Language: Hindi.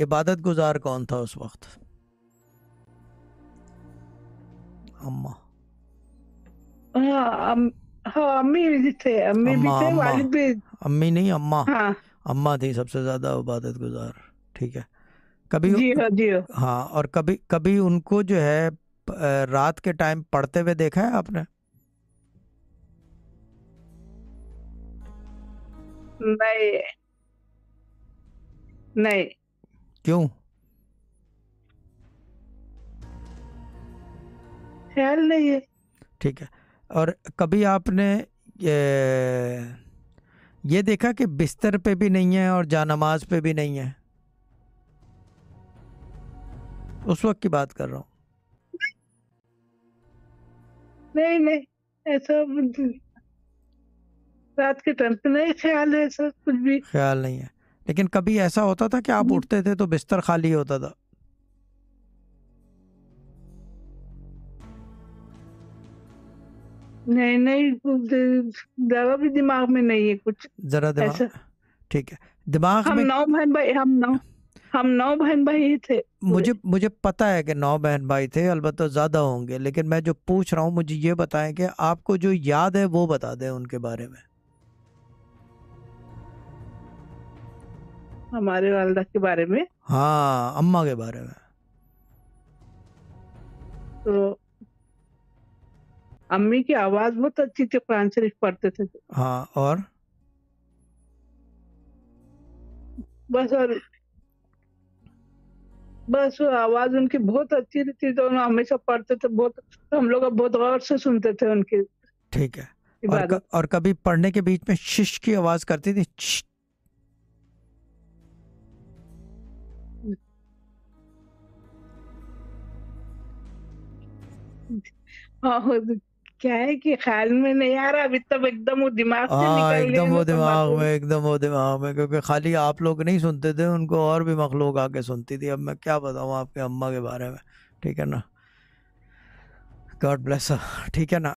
इबादत गुजार कौन था उस वक्त? अम्मा। हाँ अम, हाँ अम्मी भी थे अम्मी भी थे वालिद भी। अम्मी नहीं अम्मा। हाँ। अम्मा थी सबसे ज़्यादा इबादत गुजार ठीक है। कभी जी हाँ जी हाँ। हाँ और कभी कभी उनको जो है रात के टाइम पढ़ते हुए देखा है आपने? नहीं। नहीं। क्यों? ख्याल नहीं है। ठीक है। और कभी आपने ये ये देखा कि बिस्तर पे भी नहीं है और जानमाज पे भी नहीं है? उस वक्त की बात कर रहा हूँ। नहीं नहीं ऐसा रात के टाइम पे नहीं ख्याल है ऐसा कुछ भी। ख्याल नहीं है। लेकिन कभी ऐसा होता था कि आप हम्म। उठते थे तो बिस्तर खाली होता था? नहीं नहीं ज़्यादा भी दिमाग में नहीं है कुछ। जरा दिमाग ठीक है। दिमाग हम में नौ बहन भाई हम नौ हम नौ बहन भाई थे। मुझे मुझे पता है कि नौ बहन भाई थे अलबत्ता ज़्यादा होंगे लेकिन मैं जो पूछ रहा हूँ मुझे ये बताएँ कि आपको जो याद है वो बता दें उनके बारे में। हमारे वालदा के बारे में। हाँ अम्मा के बारे में। तो अम्मी की आवाज़ बहुत अच्छी थी कुरान शरीफ पढ़ते थे। हाँ और? बस और बस वो आवाज़ उनकी बहुत अच्छी थी तो हमेशा पढ़ते थे बहुत हम लोग बहुत गौर से सुनते थे उनकी ठीक है। और, क, और कभी पढ़ने के बीच में शिश की आवाज़ करती थी? क्या है कि ख्याल में नहीं आ रहा अभी तब एकदम वो दिमाग से हाँ निकल एकदम वो तो दिमाग में एकदम वो दिमाग में क्योंकि खाली आप लोग नहीं सुनते थे उनको और भी मखलूक आके सुनती थी। अब मैं क्या बताऊँ आपके अम्मा के बारे में ठीक है ना? गॉड ब्लेस ठीक है ना?